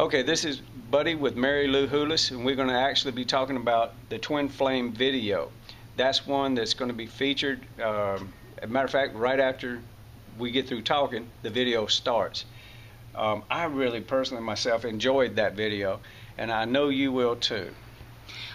Okay, this is Buddy with Mary Lou Houllis, and we're going to actually be talking about the Twin Flame video. That's one that's going to be featured. Um, as a matter of fact, right after we get through talking, the video starts. Um, I really personally myself enjoyed that video, and I know you will too.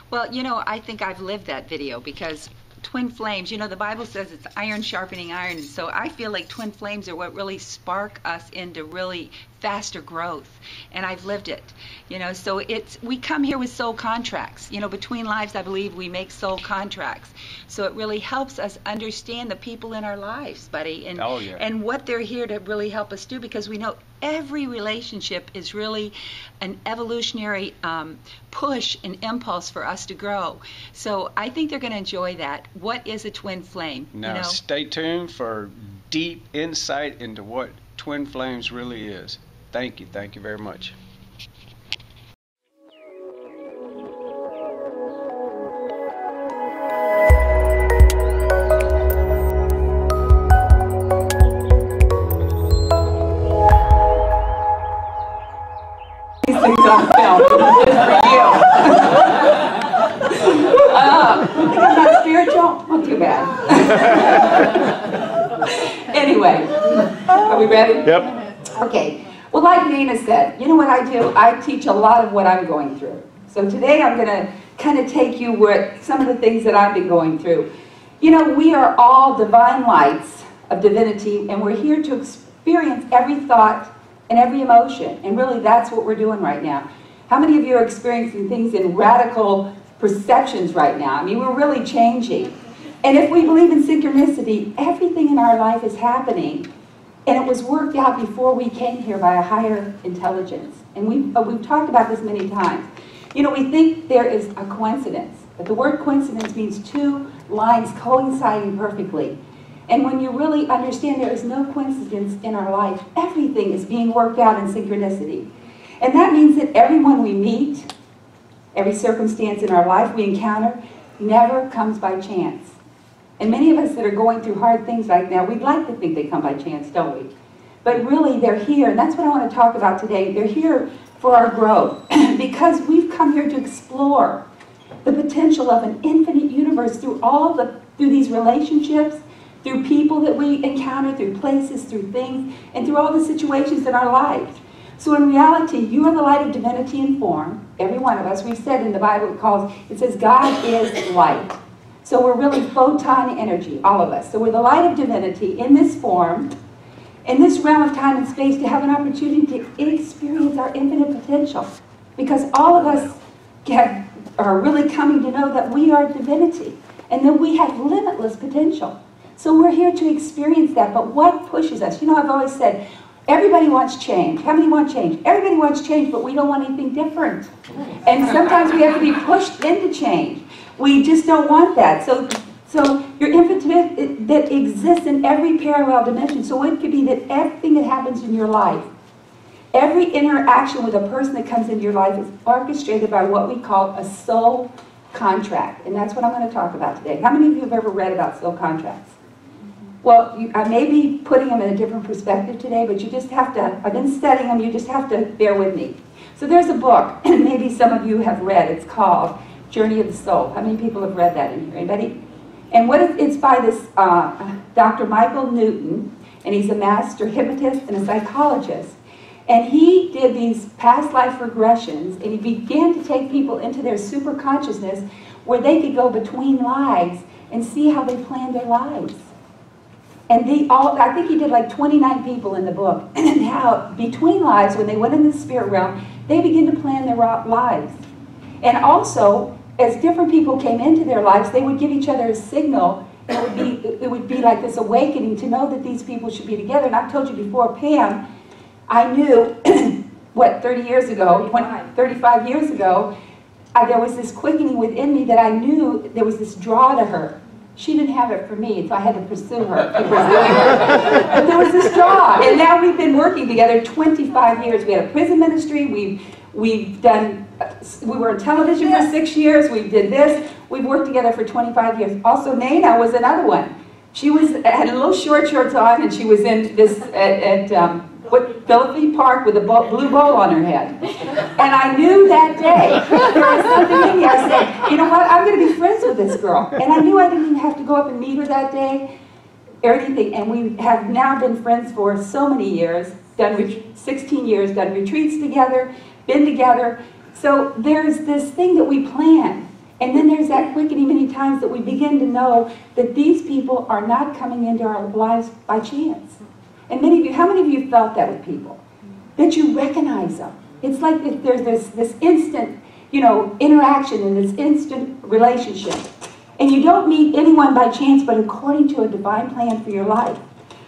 Well, you know, I think I've lived that video because twin flames, you know, the Bible says it's iron sharpening iron. So I feel like twin flames are what really spark us into really faster growth. And I've lived it, you know, so it's, we come here with soul contracts. You know, between lives, I believe we make soul contracts. So it really helps us understand the people in our lives, buddy, and, Oh, yeah. and what they're here to really help us do because we know every relationship is really an evolutionary um, push and impulse for us to grow. So I think they're going to enjoy that. What is a twin flame? Now, you know? stay tuned for deep insight into what Twin Flames really is. Thank you. Thank you very much. these things on film. Just for you. uh, you I'm not spiritual? Not too bad. anyway, are we ready? Yep. Okay. Like Nina said, you know what I do? I teach a lot of what I'm going through. So today I'm going to kind of take you with some of the things that I've been going through. You know, we are all divine lights of divinity, and we're here to experience every thought and every emotion. And really, that's what we're doing right now. How many of you are experiencing things in radical perceptions right now? I mean, we're really changing. And if we believe in synchronicity, everything in our life is happening and it was worked out before we came here by a higher intelligence. And we've, uh, we've talked about this many times. You know, we think there is a coincidence, but the word coincidence means two lines coinciding perfectly. And when you really understand there is no coincidence in our life, everything is being worked out in synchronicity. And that means that everyone we meet, every circumstance in our life we encounter, never comes by chance. And many of us that are going through hard things right now, we'd like to think they come by chance, don't we? But really, they're here, and that's what I want to talk about today. They're here for our growth because we've come here to explore the potential of an infinite universe through all the through these relationships, through people that we encounter, through places, through things, and through all the situations in our lives. So in reality, you are the light of divinity in form. Every one of us. We've said in the Bible it calls it says God is light. So we're really photon energy, all of us. So we're the light of divinity in this form, in this realm of time and space, to have an opportunity to experience our infinite potential. Because all of us get, are really coming to know that we are divinity and that we have limitless potential. So we're here to experience that. But what pushes us? You know, I've always said, everybody wants change. How many want change? Everybody wants change, but we don't want anything different. And sometimes we have to be pushed into change. We just don't want that. So, so your infinite that exists in every parallel dimension. So it could be that everything that happens in your life, every interaction with a person that comes into your life is orchestrated by what we call a soul contract. And that's what I'm going to talk about today. How many of you have ever read about soul contracts? Well, you, I may be putting them in a different perspective today, but you just have to, I've been studying them, you just have to bear with me. So there's a book, and maybe some of you have read, it's called Journey of the Soul. How many people have read that in here? Anybody? And what it, it's by this uh, Dr. Michael Newton, and he's a master hypnotist and a psychologist. And he did these past life regressions, and he began to take people into their super consciousness where they could go between lives and see how they planned their lives. And they all, I think he did like 29 people in the book, and how between lives, when they went in the spirit realm, they began to plan their lives. And also, as different people came into their lives, they would give each other a signal. And it would be it would be like this awakening to know that these people should be together. And I've told you before, Pam, I knew what 30 years ago, 20, 35 years ago, I, there was this quickening within me that I knew there was this draw to her. She didn't have it for me, so I had to pursue her. Keep pursuing her. But there was this draw, and now we've been working together 25 years. We had a prison ministry. We've we've done. We were on television for six years. We did this. We've worked together for 25 years. Also, Nana was another one. She was had a little short shorts on, and she was in this at, at um, what Philippe Park with a blue bowl on her head. And I knew that day, there was something in me. I said, you know what, I'm going to be friends with this girl. And I knew I didn't even have to go up and meet her that day or anything. And we have now been friends for so many years, done 16 years, done retreats together, been together. So there's this thing that we plan. And then there's that quickening many times that we begin to know that these people are not coming into our lives by chance. And many of you, how many of you felt that with people? That you recognize them. It's like there's this, this instant, you know, interaction and this instant relationship. And you don't meet anyone by chance, but according to a divine plan for your life.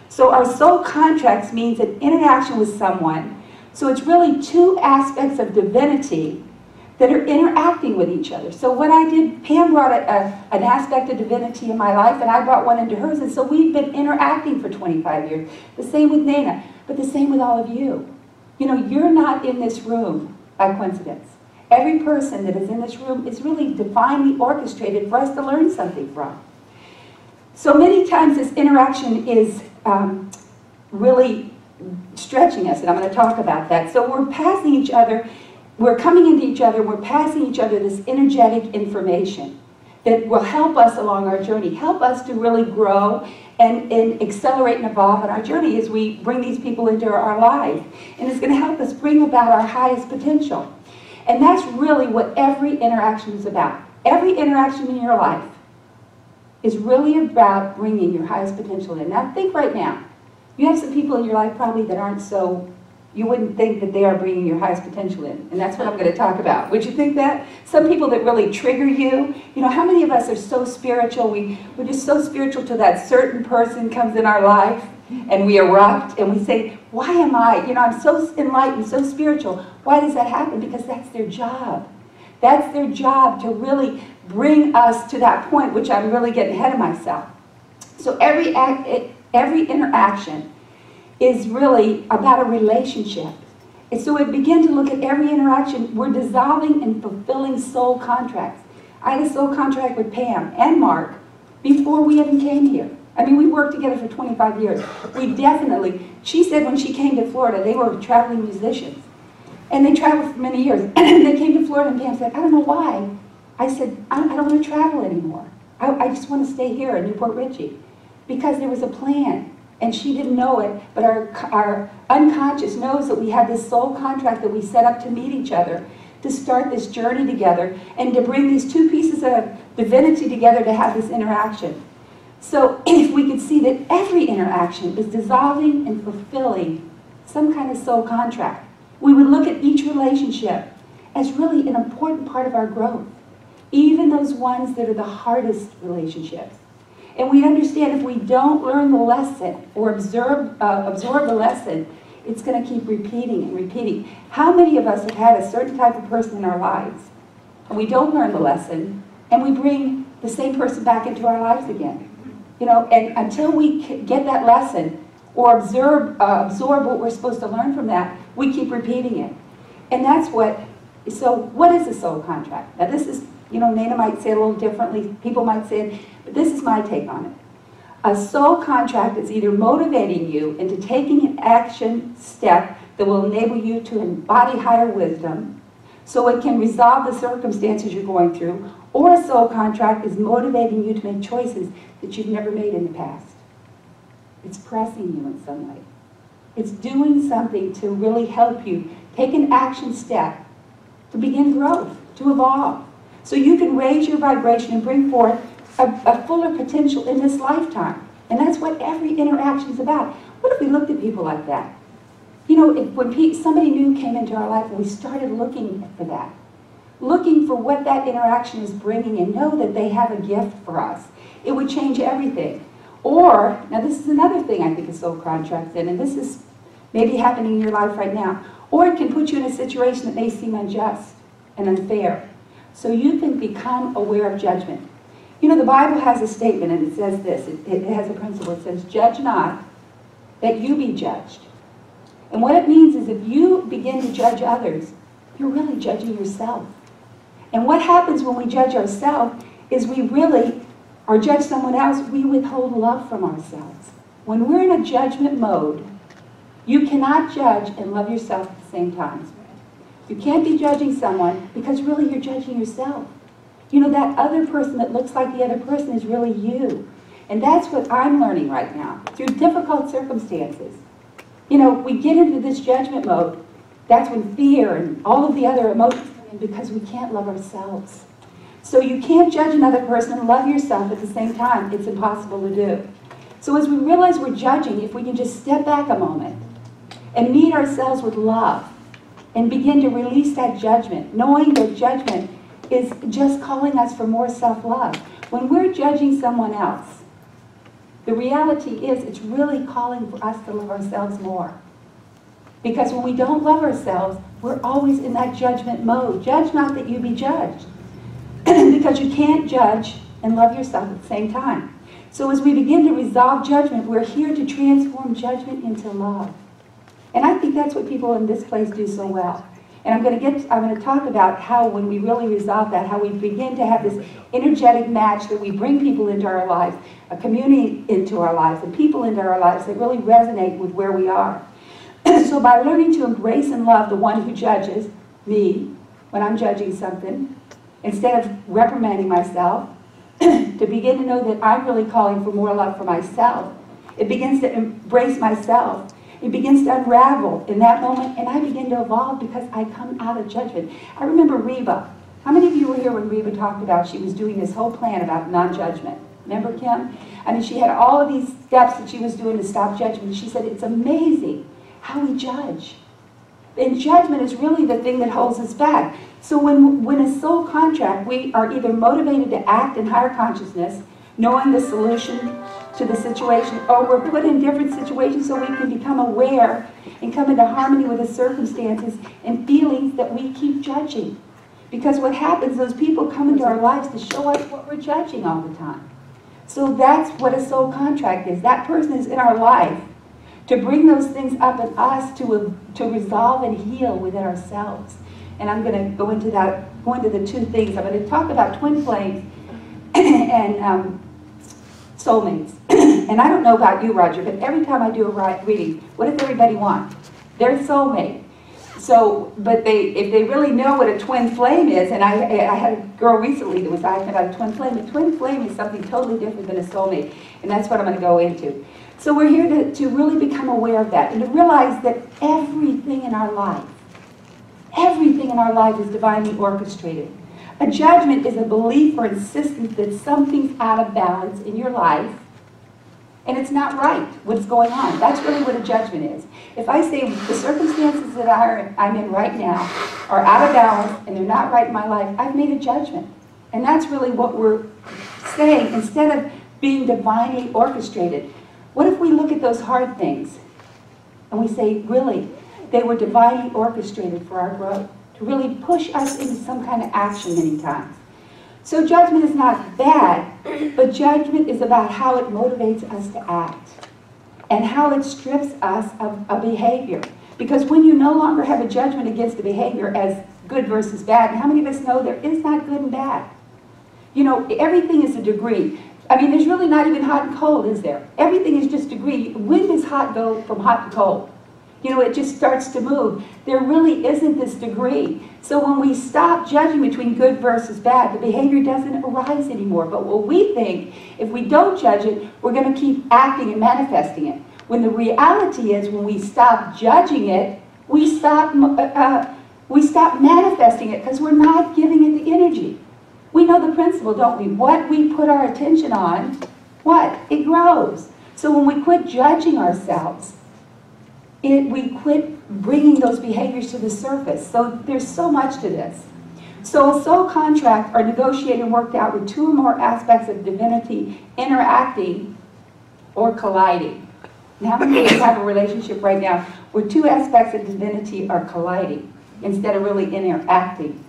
So our soul contracts means an interaction with someone. So it's really two aspects of divinity that are interacting with each other. So what I did, Pam brought a, a, an aspect of divinity in my life, and I brought one into hers, and so we've been interacting for 25 years. The same with Nana, but the same with all of you. You know, you're not in this room by coincidence. Every person that is in this room is really divinely orchestrated for us to learn something from. So many times this interaction is um, really stretching us, and I'm going to talk about that. So we're passing each other we're coming into each other, we're passing each other this energetic information that will help us along our journey, help us to really grow and, and accelerate and evolve in our journey as we bring these people into our life. And it's going to help us bring about our highest potential. And that's really what every interaction is about. Every interaction in your life is really about bringing your highest potential in. Now think right now. You have some people in your life probably that aren't so you wouldn't think that they are bringing your highest potential in. And that's what I'm going to talk about. Would you think that? Some people that really trigger you. You know, how many of us are so spiritual? We, we're just so spiritual till that certain person comes in our life and we erupt and we say, why am I? You know, I'm so enlightened, so spiritual. Why does that happen? Because that's their job. That's their job to really bring us to that point, which I'm really getting ahead of myself. So every, act, every interaction is really about a relationship. And so we begin to look at every interaction. We're dissolving and fulfilling soul contracts. I had a soul contract with Pam and Mark before we even came here. I mean, we worked together for 25 years. We definitely, she said when she came to Florida, they were traveling musicians. And they traveled for many years. And they came to Florida and Pam said, I don't know why. I said, I don't, I don't want to travel anymore. I, I just want to stay here in New Port Richey. Because there was a plan and she didn't know it, but our, our unconscious knows that we have this soul contract that we set up to meet each other, to start this journey together, and to bring these two pieces of divinity together to have this interaction. So if we could see that every interaction is dissolving and fulfilling some kind of soul contract, we would look at each relationship as really an important part of our growth, even those ones that are the hardest relationships. And we understand if we don't learn the lesson or absorb, uh, absorb the lesson, it's going to keep repeating and repeating. How many of us have had a certain type of person in our lives, and we don't learn the lesson, and we bring the same person back into our lives again? You know, and until we get that lesson or absorb, uh, absorb what we're supposed to learn from that, we keep repeating it. And that's what, so what is a soul contract? Now this is, you know, Nana might say it a little differently. People might say it but this is my take on it. A soul contract is either motivating you into taking an action step that will enable you to embody higher wisdom so it can resolve the circumstances you're going through, or a soul contract is motivating you to make choices that you've never made in the past. It's pressing you in some way. It's doing something to really help you take an action step to begin growth, to evolve. So you can raise your vibration and bring forth a, a fuller potential in this lifetime. And that's what every interaction is about. What if we looked at people like that? You know, if, when somebody new came into our life we started looking for that, looking for what that interaction is bringing and know that they have a gift for us, it would change everything. Or, now this is another thing I think a soul contract in, and this is maybe happening in your life right now, or it can put you in a situation that may seem unjust and unfair. So you can become aware of judgment. You know, the Bible has a statement, and it says this. It, it has a principle. It says, judge not, that you be judged. And what it means is if you begin to judge others, you're really judging yourself. And what happens when we judge ourselves is we really, or judge someone else, we withhold love from ourselves. When we're in a judgment mode, you cannot judge and love yourself at the same time. You can't be judging someone because really you're judging yourself. You know, that other person that looks like the other person is really you. And that's what I'm learning right now through difficult circumstances. You know, we get into this judgment mode. That's when fear and all of the other emotions come in because we can't love ourselves. So you can't judge another person and love yourself at the same time. It's impossible to do. So as we realize we're judging, if we can just step back a moment and meet ourselves with love and begin to release that judgment, knowing that judgment is just calling us for more self-love. When we're judging someone else, the reality is it's really calling for us to love ourselves more. Because when we don't love ourselves, we're always in that judgment mode. Judge not that you be judged. because you can't judge and love yourself at the same time. So as we begin to resolve judgment, we're here to transform judgment into love. And I think that's what people in this place do so well. And I'm going to get I'm going to talk about how when we really resolve that, how we begin to have this energetic match that we bring people into our lives, a community into our lives, and people into our lives that really resonate with where we are. so by learning to embrace and love the one who judges, me, when I'm judging something, instead of reprimanding myself, to begin to know that I'm really calling for more love for myself. It begins to embrace myself. It begins to unravel in that moment, and I begin to evolve because I come out of judgment. I remember Reba. How many of you were here when Reba talked about she was doing this whole plan about non-judgment? Remember, Kim? I mean, she had all of these steps that she was doing to stop judgment. She said, it's amazing how we judge. And judgment is really the thing that holds us back. So when, when a soul contract, we are either motivated to act in higher consciousness, knowing the solution to the situation, or we're put in different situations so we can become aware and come into harmony with the circumstances and feelings that we keep judging. Because what happens, those people come into our lives to show us what we're judging all the time. So that's what a soul contract is. That person is in our life to bring those things up in us to, to resolve and heal within ourselves. And I'm going to go into that, go into the two things. I'm going to talk about twin flames and um, soulmates. and I don't know about you, Roger, but every time I do a reading, what does everybody want? Their soulmate. So, but they, if they really know what a twin flame is, and I, I had a girl recently that was asking about a twin flame. A twin flame is something totally different than a soulmate, and that's what I'm going to go into. So we're here to, to really become aware of that and to realize that everything in our life, everything in our life is divinely orchestrated. A judgment is a belief or insistence that something's out of balance in your life and it's not right what's going on. That's really what a judgment is. If I say the circumstances that I'm in right now are out of balance and they're not right in my life, I've made a judgment. And that's really what we're saying instead of being divinely orchestrated. What if we look at those hard things and we say, really, they were divinely orchestrated for our growth, to really push us into some kind of action many times. So judgment is not bad, but judgment is about how it motivates us to act and how it strips us of a behavior. Because when you no longer have a judgment against the behavior as good versus bad, how many of us know there is not good and bad? You know, everything is a degree. I mean, there's really not even hot and cold, is there? Everything is just degree. When does hot go from hot to cold? You know, it just starts to move. There really isn't this degree. So when we stop judging between good versus bad, the behavior doesn't arise anymore. But what we think, if we don't judge it, we're going to keep acting and manifesting it. When the reality is, when we stop judging it, we stop, uh, uh we stop manifesting it because we're not giving it the energy. We know the principle, don't we? What we put our attention on, what? It grows. So when we quit judging ourselves, it, we quit bringing those behaviors to the surface. So there's so much to this. So a soul contract are negotiated and worked out with two or more aspects of divinity interacting or colliding. Now, how many of have a relationship right now where two aspects of divinity are colliding instead of really interacting?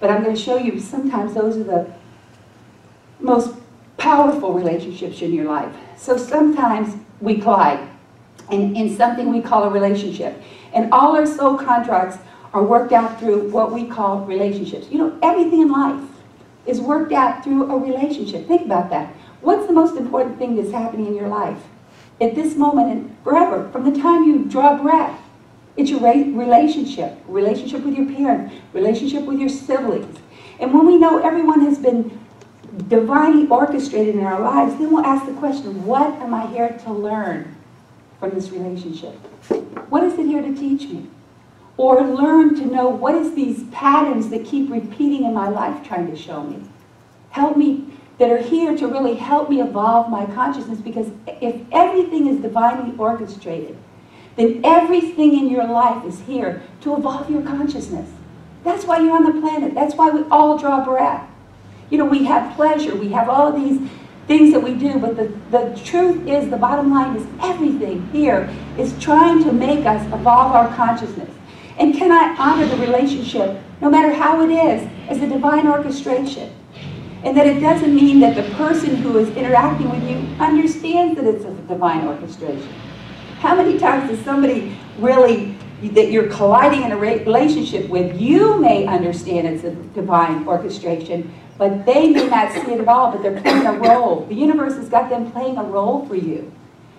But I'm going to show you sometimes those are the most powerful relationships in your life. So sometimes we collide in, in something we call a relationship. And all our soul contracts are worked out through what we call relationships. You know, everything in life is worked out through a relationship. Think about that. What's the most important thing that's happening in your life? At this moment and forever, from the time you draw breath, It's your relationship, relationship with your parents, relationship with your siblings. And when we know everyone has been divinely orchestrated in our lives, then we'll ask the question, what am I here to learn from this relationship? What is it here to teach me? Or learn to know what is these patterns that keep repeating in my life trying to show me? Help me, that are here to really help me evolve my consciousness because if everything is divinely orchestrated, then everything in your life is here to evolve your consciousness. That's why you're on the planet. That's why we all draw breath. You know, we have pleasure. We have all these things that we do, but the, the truth is, the bottom line is everything here is trying to make us evolve our consciousness. And can I honor the relationship, no matter how it is, as a divine orchestration? And that it doesn't mean that the person who is interacting with you understands that it's a divine orchestration. How many times does somebody really that you're colliding in a relationship with, you may understand it's a divine orchestration, but they may not see it at all, but they're playing a role. The universe has got them playing a role for you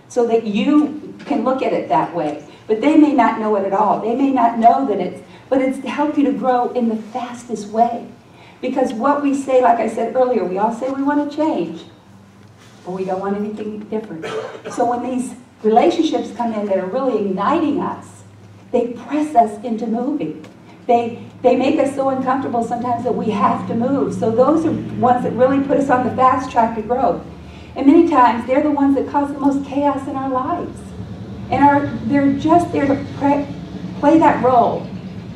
so that you can look at it that way. But they may not know it at all. They may not know that it's, but it's to help you to grow in the fastest way. Because what we say, like I said earlier, we all say we want to change, but we don't want anything different. So when these relationships come in that are really igniting us, they press us into moving. They, they make us so uncomfortable sometimes that we have to move. So those are ones that really put us on the fast track to growth. And many times they're the ones that cause the most chaos in our lives. And are, they're just there to pre- play that role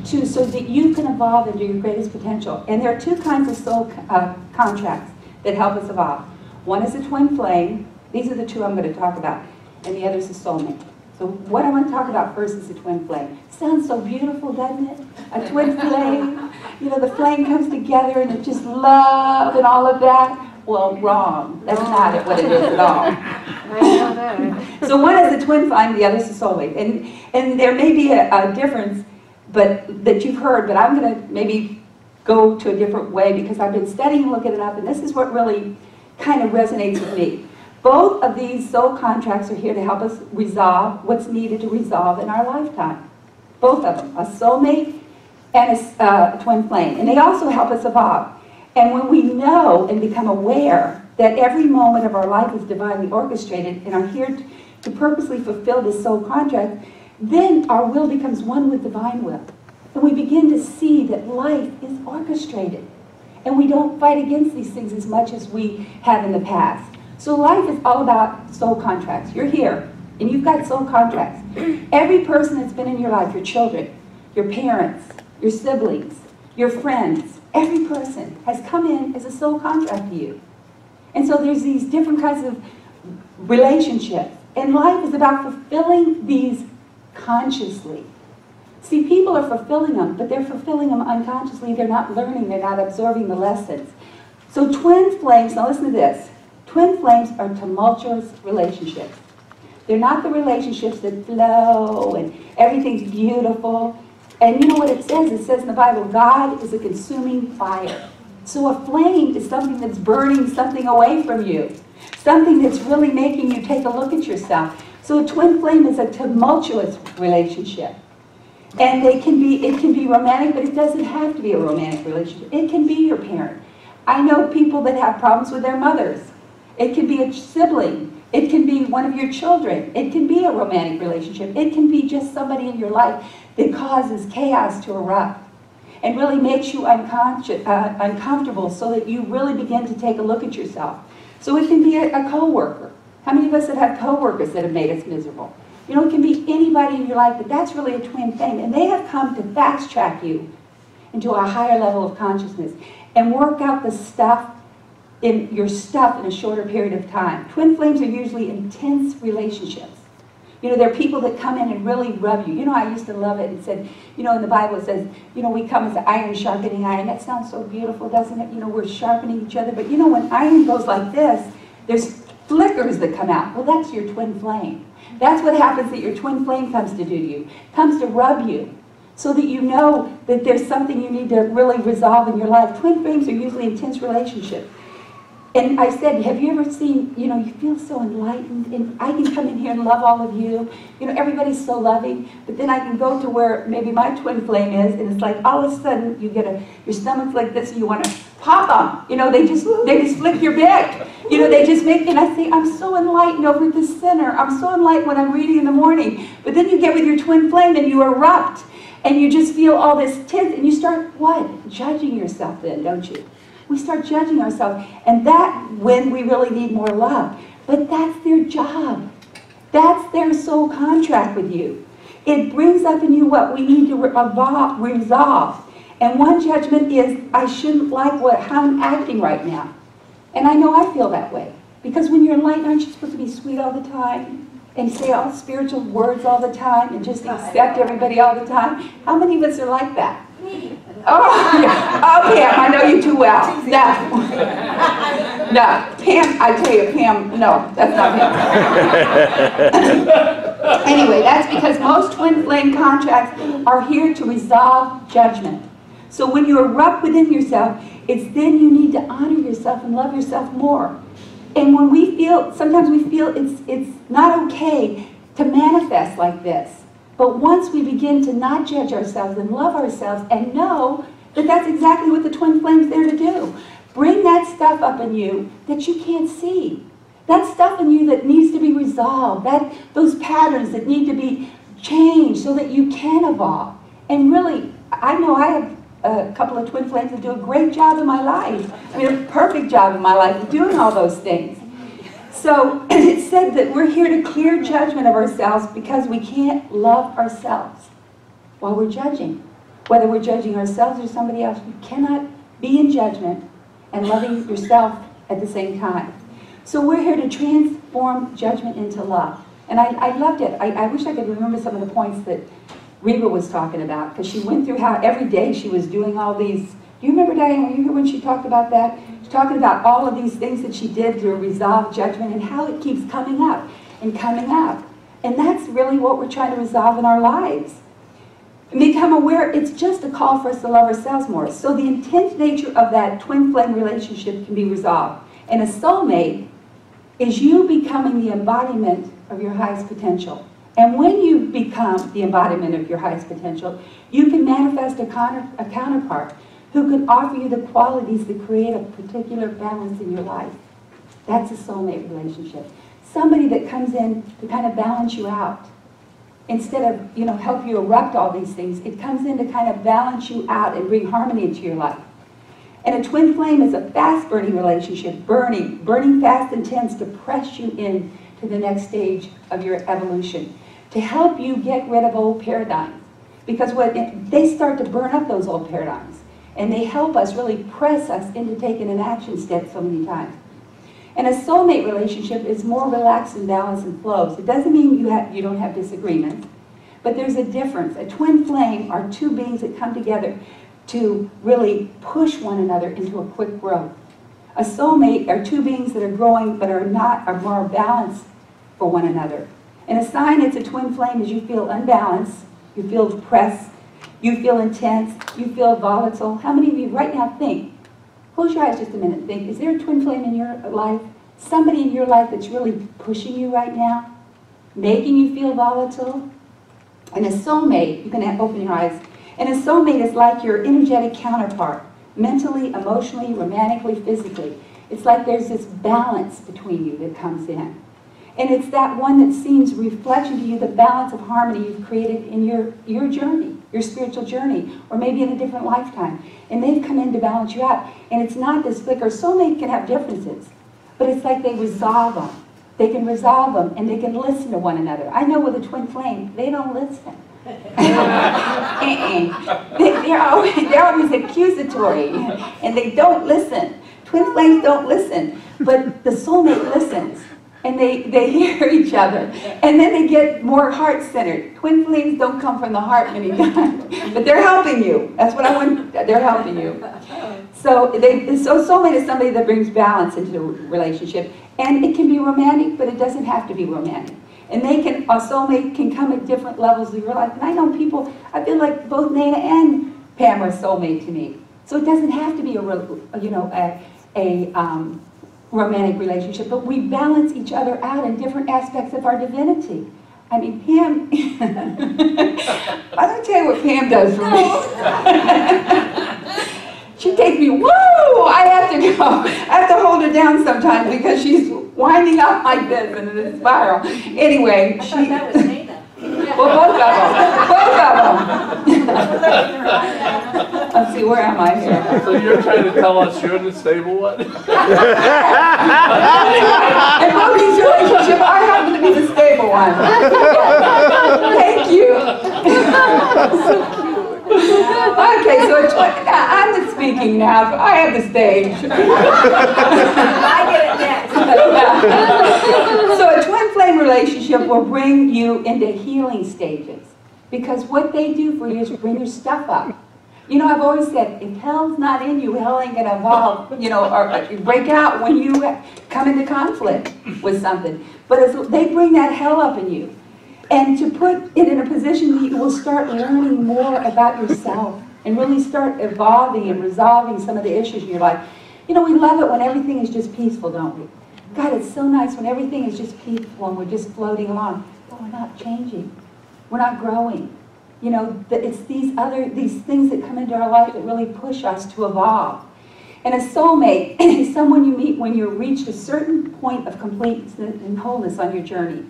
to, so that you can evolve into your greatest potential. And there are two kinds of soul uh, contracts that help us evolve. One is a twin flame. These are the two I'm going to talk about. And the other is a soulmate. So what I want to talk about first is the twin flame. Sounds so beautiful, doesn't it? A twin flame. You know, the flame comes together and it's just love and all of that. Well, wrong. That's not what it is at all. so one is a twin flame, the other is a soulmate. And, and there may be a, a difference but that you've heard, but I'm going to maybe go to a different way because I've been studying and looking it up, and this is what really kind of resonates with me. Both of these soul contracts are here to help us resolve what's needed to resolve in our lifetime. Both of them, a soulmate and a uh, twin flame. And they also help us evolve. And when we know and become aware that every moment of our life is divinely orchestrated and are here to, purposely fulfill this soul contract, then our will becomes one with divine will. And we begin to see that life is orchestrated. And we don't fight against these things as much as we have in the past. So life is all about soul contracts. You're here, and you've got soul contracts. Every person that's been in your life, your children, your parents, your siblings, your friends, every person has come in as a soul contract to you. And so there's these different kinds of relationships. And life is about fulfilling these consciously. See, people are fulfilling them, but they're fulfilling them unconsciously. They're not learning, they're not absorbing the lessons. So twin flames, now listen to this. Twin flames are tumultuous relationships. They're not the relationships that flow and everything's beautiful. And you know what it says? It says in the Bible, God is a consuming fire. So a flame is something that's burning something away from you, something that's really making you take a look at yourself. So a twin flame is a tumultuous relationship. And they can be, it can be romantic, but it doesn't have to be a romantic relationship. It can be your parent. I know people that have problems with their mothers. It can be a sibling. It can be one of your children. It can be a romantic relationship. It can be just somebody in your life that causes chaos to erupt and really makes you unconscious, uh, uncomfortable so that you really begin to take a look at yourself. So it can be a, a coworker. How many of us have had coworkers that have made us miserable? You know, it can be anybody in your life, but that's really a twin thing. And they have come to fast track you into a higher level of consciousness and work out the stuff in your stuff in a shorter period of time. Twin flames are usually intense relationships. You know, there are people that come in and really rub you. You know, I used to love it and said, you know, in the Bible it says, you know, we come as iron sharpening iron. That sounds so beautiful, doesn't it? You know, we're sharpening each other. But you know, when iron goes like this, there's flickers that come out. Well, that's your twin flame. That's what happens that your twin flame comes to do to you, comes to rub you so that you know that there's something you need to really resolve in your life. Twin flames are usually intense relationships. And I said, have you ever seen, you know, you feel so enlightened, and I can come in here and love all of you. You know, everybody's so loving, but then I can go to where maybe my twin flame is, and it's like all of a sudden you get a, your stomach's like this, and you want to pop them. You know, they just, they just flick your back. You know, they just make, and I say, I'm so enlightened over the center. I'm so enlightened when I'm reading in the morning. But then you get with your twin flame and you erupt, and you just feel all this tense, and you start, what? Judging yourself then, don't you? We start judging ourselves. And that when we really need more love. But that's their job. That's their soul contract with you. It brings up in you what we need to evolve, resolve. And one judgment is, I shouldn't like what, how I'm acting right now. And I know I feel that way. Because when you're light, aren't you supposed to be sweet all the time? And say all spiritual words all the time and just accept everybody all the time? How many of us are like that? Oh, yeah. oh, Pam, I know you too well. No. No, Pam, I tell you, Pam, no, that's not Pam. anyway, that's because most twin flame contracts are here to resolve judgment. So when you erupt within yourself, it's then you need to honor yourself and love yourself more. And when we feel, sometimes we feel it's, it's not okay to manifest like this. But once we begin to not judge ourselves and love ourselves and know that that's exactly what the twin flame's there to do. Bring that stuff up in you that you can't see. That stuff in you that needs to be resolved. That those patterns that need to be changed so that you can evolve. And really, I know I have a couple of twin flames that do a great job in my life. I mean, a perfect job in my life of doing all those things. So it said that we're here to clear judgment of ourselves because we can't love ourselves while we're judging. Whether we're judging ourselves or somebody else, you cannot be in judgment and loving yourself at the same time. So we're here to transform judgment into love. And I, I loved it. I, I wish I could remember some of the points that Reba was talking about because she went through how every day she was doing all these. Do you remember, Diane, were you here when she talked about that? Talking about all of these things that she did to resolve judgment and how it keeps coming up and coming up. And that's really what we're trying to resolve in our lives. And become aware it's just a call for us to love ourselves more. So the intense nature of that twin flame relationship can be resolved. And a soulmate is you becoming the embodiment of your highest potential. And when you become the embodiment of your highest potential, you can manifest a, counter, a counterpart who can offer you the qualities that create a particular balance in your life. That's a soulmate relationship. Somebody that comes in to kind of balance you out. Instead of, you know, help you erupt all these things, it comes in to kind of balance you out and bring harmony into your life. And a twin flame is a fast burning relationship, burning, burning fast and tense to press you in to the next stage of your evolution, to help you get rid of old paradigms. Because what they start to burn up those old paradigms, and they help us really press us into taking an action step so many times. And a soulmate relationship is more relaxed and balanced and flows. It doesn't mean you, have, you don't have disagreements, but there's a difference. A twin flame are two beings that come together to really push one another into a quick growth. A soulmate are two beings that are growing but are not are more balanced for one another. And a sign it's a twin flame is you feel unbalanced, you feel depressed, you feel intense. You feel volatile. How many of you right now think, close your eyes just a minute, think, is there a twin flame in your life? Somebody in your life that's really pushing you right now? Making you feel volatile? And a soulmate, you can open your eyes, and a soulmate is like your energetic counterpart, mentally, emotionally, romantically, physically. It's like there's this balance between you that comes in. And it's that one that seems reflection to you the balance of harmony you've created in your, your journey your spiritual journey, or maybe in a different lifetime. And they've come in to balance you out. And it's not this flicker. Soulmate can have differences, but it's like they resolve them. They can resolve them, and they can listen to one another. I know with a twin flame, they don't listen. uh-uh. they, are always, they're always accusatory, and they don't listen. Twin flames don't listen, but the soulmate listens and they, they hear each other. And then they get more heart-centered. Twin flames don't come from the heart many times, but they're helping you. That's what I want, they're helping you. So, they, so soulmate is somebody that brings balance into the relationship. And it can be romantic, but it doesn't have to be romantic. And they can, a soulmate can come at different levels of your life. And I know people, I feel like both Nana and Pam are soulmate to me. So it doesn't have to be a, you know, a, a um, romantic relationship, but we balance each other out in different aspects of our divinity. I mean, Pam, going to tell you what Pam does for me. she takes me, woo! I have to go. I have to hold her down sometimes because she's winding up like this in a spiral. Anyway, I she. Thought that was me though. Well, both of them. Both of them. Let's see, where am I here? So you're trying to tell us you're the stable one? In Bobby's relationship, I happen to be the stable one. Thank you. so cute. Okay, so it's, I- I'm the speaking now, I have the stage. I get it next. So a relationship will bring you into healing stages. Because what they do for you is bring your stuff up. You know, I've always said, if hell's not in you, hell ain't gonna evolve, you know, or or break out when you come into conflict with something. But they bring that hell up in you. And to put it in a position that you will start learning more about yourself and really start evolving and resolving some of the issues in your life. You know, we love it when everything is just peaceful, don't we? God, it's so nice when everything is just peaceful and we're just floating along. But we're not changing. We're not growing. You know, it's these other, these things that come into our life that really push us to evolve. And a soulmate is someone you meet when you reach a certain point of completeness and wholeness on your journey.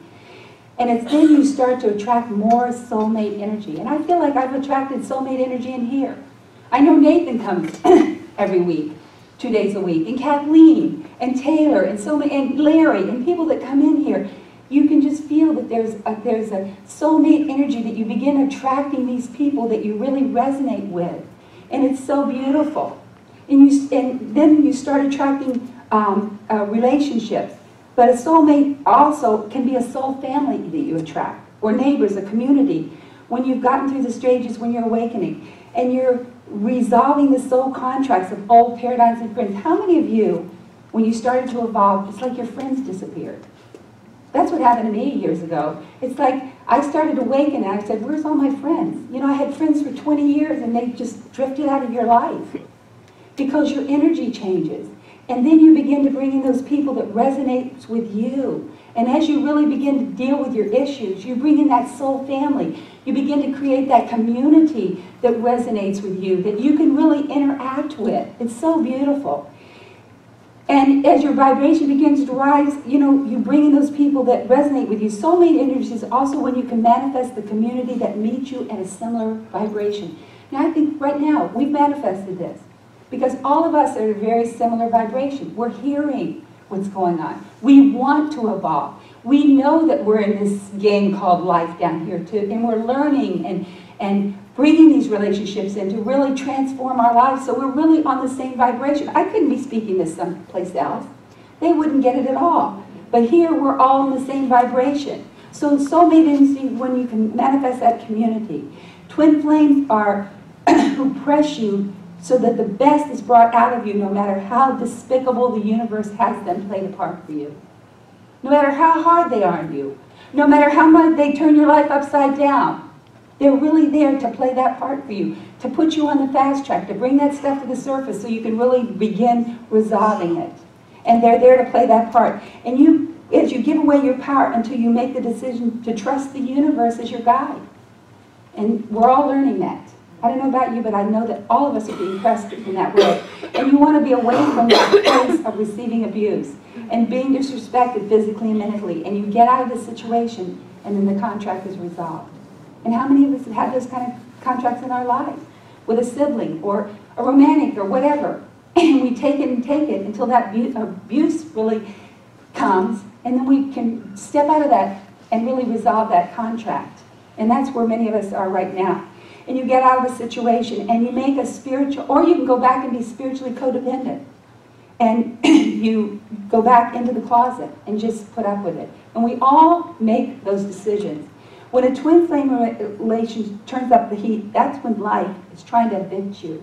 And it's then you start to attract more soulmate energy. And I feel like I've attracted soulmate energy in here. I know Nathan comes every week, two days a week, and Kathleen, and Taylor, and so many, and Larry, and people that come in here. You can just feel that there's a, there's a soulmate energy that you begin attracting these people that you really resonate with, and it's so beautiful. And you and then you start attracting um, uh, relationships. But a soulmate also can be a soul family that you attract, or neighbors, a community. When you've gotten through the stages when you're awakening, and you're resolving the soul contracts of old paradigms and friends. How many of you, when you started to evolve, it's like your friends disappeared? That's what happened to me years ago. It's like I started to and I said, Where's all my friends? You know, I had friends for 20 years and they just drifted out of your life because your energy changes. And then you begin to bring in those people that resonates with you. And as you really begin to deal with your issues, you bring in that soul family. You begin to create that community that resonates with you, that you can really interact with. It's so beautiful. And as your vibration begins to rise, you know, you bring in those people that resonate with you. Soulmate energy is also when you can manifest the community that meets you at a similar vibration. Now, I think right now, we've manifested this. Because all of us are at a very similar vibration. We're hearing what's going on. We want to evolve. We know that we're in this game called life down here too, and we're learning and, and bringing these relationships in to really transform our lives so we're really on the same vibration. I couldn't be speaking this someplace else. They wouldn't get it at all. But here we're all in the same vibration. So soulmate energy when you can manifest that community. Twin flames are who press you so that the best is brought out of you no matter how despicable the universe has them play a part for you. No matter how hard they are on you. No matter how much they turn your life upside down. They're really there to play that part for you, to put you on the fast track, to bring that stuff to the surface so you can really begin resolving it. And they're there to play that part. And you, as you give away your power until you make the decision to trust the universe as your guide. And we're all learning that. I don't know about you, but I know that all of us are being pressed in that way. And you want to be away from that place of receiving abuse and being disrespected physically and mentally. And you get out of the situation, and then the contract is resolved. And how many of us have had those kind of contracts in our lives? With a sibling or a romantic or whatever. And we take it and take it until that abuse really comes, and then we can step out of that and really resolve that contract. And that's where many of us are right now and you get out of a situation and you make a spiritual, or you can go back and be spiritually codependent. And you go back into the closet and just put up with it. And we all make those decisions. When a twin flame relation turns up the heat, that's when life is trying to evict you.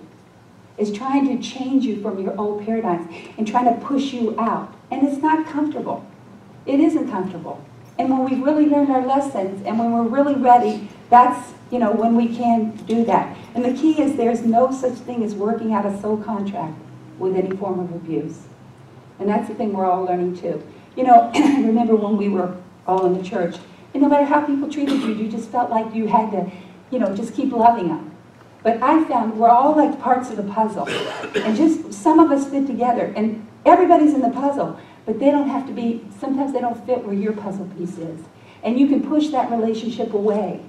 Is trying to change you from your old paradigms and trying to push you out. And it's not comfortable. It isn't comfortable. And when we've really learned our lessons and when we're really ready, that's, you know, when we can do that. And the key is there's no such thing as working out a soul contract with any form of abuse. And that's the thing we're all learning too. You know, I remember when we were all in the church, and no matter how people treated you, you just felt like you had to, you know, just keep loving them. But I found we're all like parts of the puzzle. And just some of us fit together. And everybody's in the puzzle. But they don't have to be, sometimes they don't fit where your puzzle piece is. And you can push that relationship away.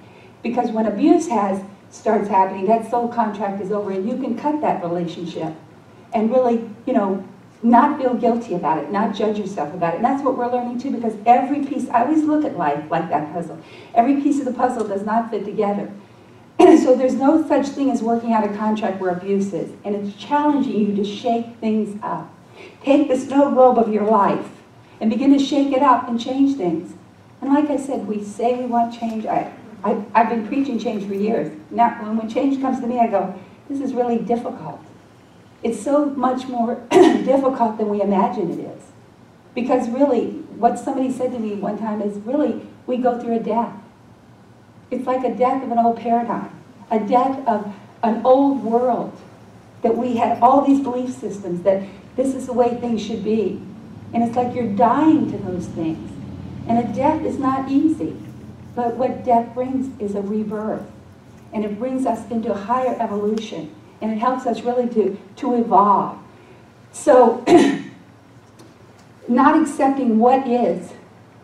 Because when abuse has starts happening, that soul contract is over and you can cut that relationship. And really, you know, not feel guilty about it, not judge yourself about it. And that's what we're learning too, because every piece, I always look at life like that puzzle. Every piece of the puzzle does not fit together. so there's no such thing as working out a contract where abuse is. And it's challenging you to shake things up. Take the snow globe of your life and begin to shake it up and change things. And like I said, we say we want change. I, I, I've been preaching change for years. Now, when, when change comes to me, I go, this is really difficult. It's so much more difficult than we imagine it is. Because really, what somebody said to me one time is really, we go through a death. It's like a death of an old paradigm, a death of an old world that we had all these belief systems that this is the way things should be. And it's like you're dying to those things. And a death is not easy. But what death brings is a rebirth. And it brings us into a higher evolution. And it helps us really to, to evolve. So, not accepting what is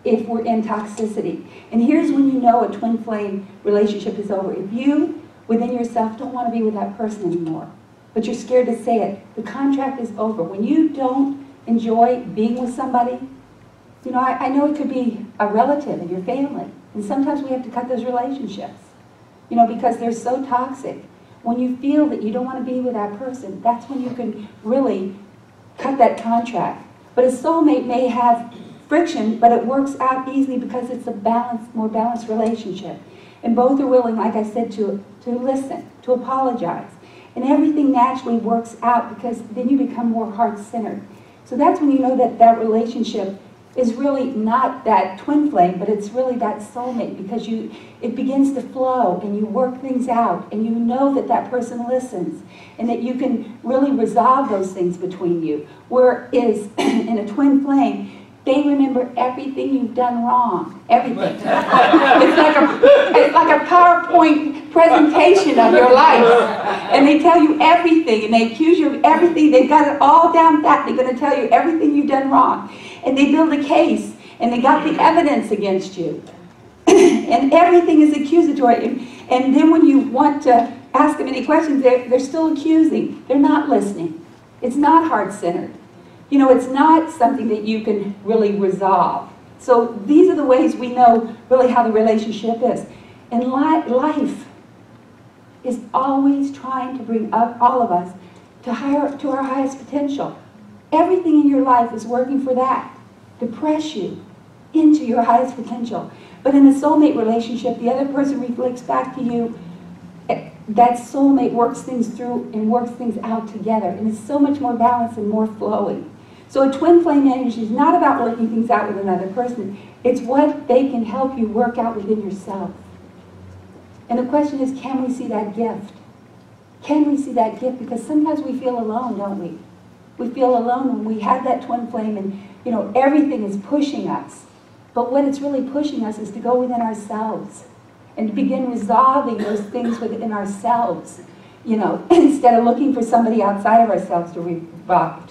if we're in toxicity. And here's when you know a twin flame relationship is over. If you, within yourself, don't want to be with that person anymore, but you're scared to say it, the contract is over. When you don't enjoy being with somebody, you know, I, I know it could be a relative in your family, and sometimes we have to cut those relationships, you know, because they're so toxic. When you feel that you don't want to be with that person, that's when you can really cut that contract. But a soulmate may have friction, but it works out easily because it's a balanced, more balanced relationship. And both are willing, like I said, to, to listen, to apologize. And everything naturally works out because then you become more heart-centered. So that's when you know that that relationship is really not that twin flame, but it's really that soulmate because you it begins to flow and you work things out and you know that that person listens and that you can really resolve those things between you. Whereas in a twin flame, they remember everything you've done wrong. Everything. it's, like a, it's like a PowerPoint presentation of your life. And they tell you everything and they accuse you of everything. They've got it all down pat. They're going to tell you everything you've done wrong. And they build a case and they got the evidence against you. and everything is accusatory. And, and then when you want to ask them any questions, they're, they're still accusing. They're not listening. It's not heart-centered you know, it's not something that you can really resolve. So these are the ways we know really how the relationship is. And li life is always trying to bring up all of us to, higher, to our highest potential. Everything in your life is working for that, to press you into your highest potential. But in a soulmate relationship, the other person reflects back to you. Eh, that soulmate works things through and works things out together. And it's so much more balanced and more flowing. So a twin flame energy is not about working things out with another person. It's what they can help you work out within yourself. And the question is, can we see that gift? Can we see that gift? Because sometimes we feel alone, don't we? We feel alone when we have that twin flame and, you know, everything is pushing us. But what it's really pushing us is to go within ourselves and begin resolving those things within ourselves you know, instead of looking for somebody outside of ourselves to, re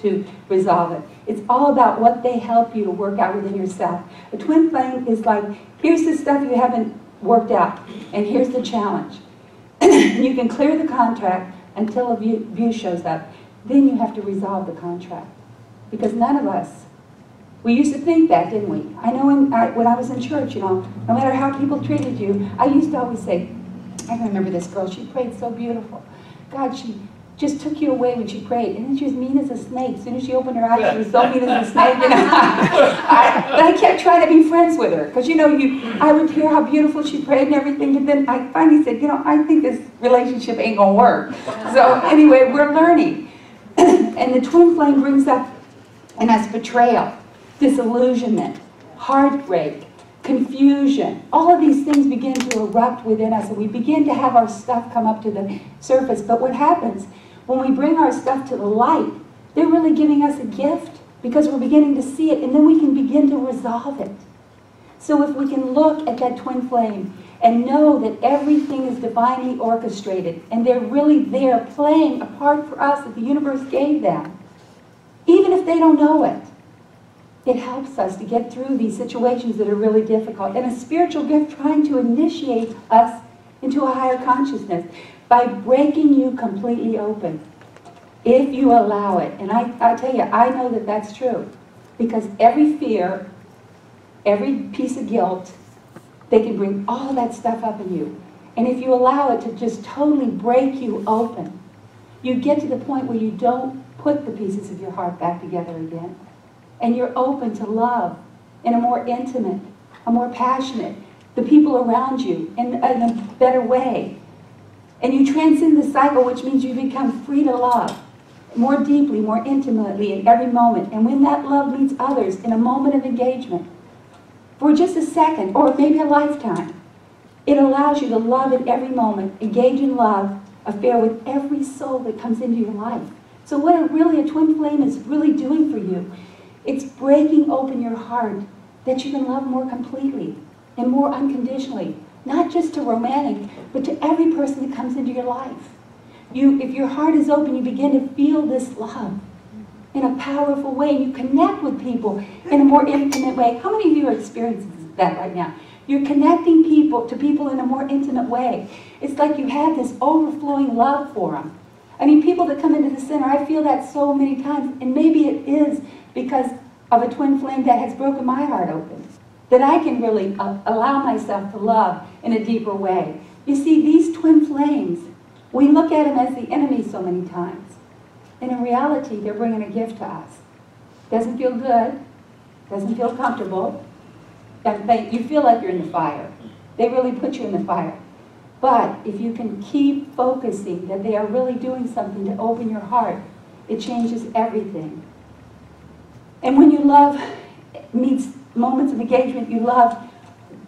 to resolve it. It's all about what they help you to work out within yourself. A twin flame is like, here's the stuff you haven't worked out, and here's the challenge. you can clear the contract until a view, view shows up. Then you have to resolve the contract. Because none of us, we used to think that, didn't we? I know when I, when I was in church, you know, no matter how people treated you, I used to always say, I remember this girl, she prayed so beautiful. God, she just took you away when she prayed. And then she was mean as a snake. As soon as she opened her eyes, she was so mean as a snake. You know? I, but I kept trying to be friends with her. Because, you know, you, I would hear how beautiful she prayed and everything. And then I finally said, you know, I think this relationship ain't going to work. So anyway, we're learning. And the twin flame brings up in us betrayal, disillusionment, heartbreak, confusion. All of these things begin to erupt within us and we begin to have our stuff come up to the surface. But what happens when we bring our stuff to the light, they're really giving us a gift because we're beginning to see it, and then we can begin to resolve it. So if we can look at that twin flame and know that everything is divinely orchestrated, and they're really there playing a part for us that the universe gave them, even if they don't know it, it helps us to get through these situations that are really difficult. And a spiritual gift trying to initiate us into a higher consciousness by breaking you completely open if you allow it. And I, I tell you, I know that that's true. Because every fear, every piece of guilt, they can bring all that stuff up in you. And if you allow it to just totally break you open, you get to the point where you don't put the pieces of your heart back together again. And you're open to love in a more intimate, a more passionate, the people around you in, in a better way. And you transcend the cycle, which means you become free to love more deeply, more intimately in every moment. And when that love meets others in a moment of engagement, for just a second or maybe a lifetime, it allows you to love in every moment, engage in love, affair with every soul that comes into your life. So what a, really a twin flame is really doing for you, it's breaking open your heart that you can love more completely and more unconditionally, not just to romantic, but to every person that comes into your life. You, if your heart is open, you begin to feel this love in a powerful way. You connect with people in a more intimate way. How many of you are experiencing that right now? You're connecting people to people in a more intimate way. It's like you have this overflowing love for them. I mean, people that come into the center, I feel that so many times, and maybe it is because of a twin flame that has broken my heart open, that I can really uh, allow myself to love in a deeper way. You see, these twin flames, we look at them as the enemy so many times. And in reality, they're bringing a gift to us. Doesn't feel good, doesn't feel comfortable. You feel like you're in the fire. They really put you in the fire. But if you can keep focusing that they are really doing something to open your heart, it changes everything. And when you love meets moments of engagement, you love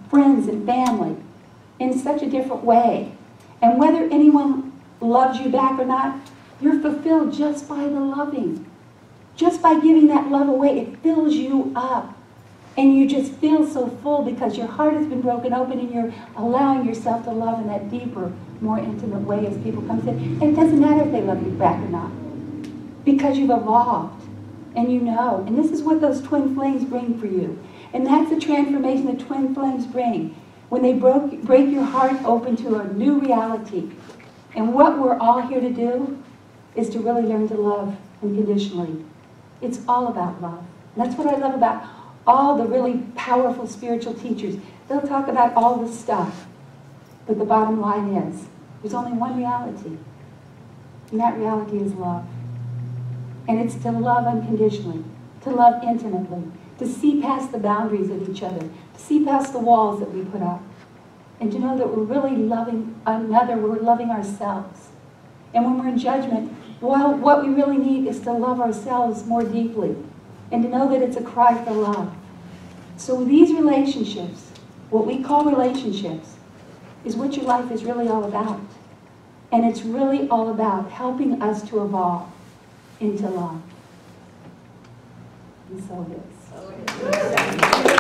friends and family in such a different way. And whether anyone loves you back or not, you're fulfilled just by the loving. Just by giving that love away, it fills you up. And you just feel so full because your heart has been broken open and you're allowing yourself to love in that deeper, more intimate way as people come in. And it doesn't matter if they love you back or not. Because you've evolved and you know. And this is what those twin flames bring for you. And that's the transformation the twin flames bring. When they broke, break your heart open to a new reality. And what we're all here to do is to really learn to love unconditionally. It's all about love. And that's what I love about all the really powerful spiritual teachers. They'll talk about all this stuff. But the bottom line is, there's only one reality. And that reality is love. And it's to love unconditionally, to love intimately, to see past the boundaries of each other, to see past the walls that we put up. And to know that we're really loving another, we're loving ourselves. And when we're in judgment, well, what we really need is to love ourselves more deeply and to know that it's a cry for love. So these relationships, what we call relationships, is what your life is really all about. And it's really all about helping us to evolve into love. And so it is.